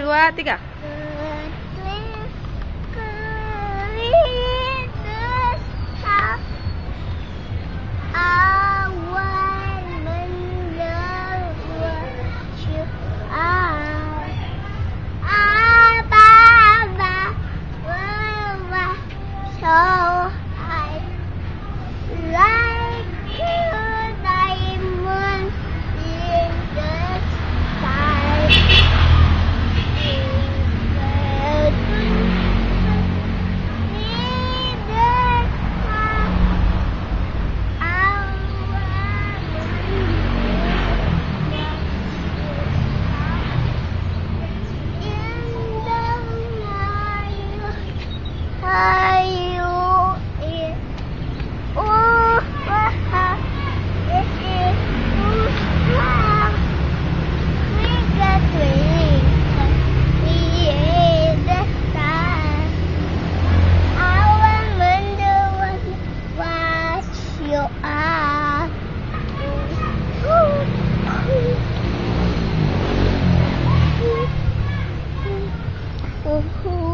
dua, tiga. Oh,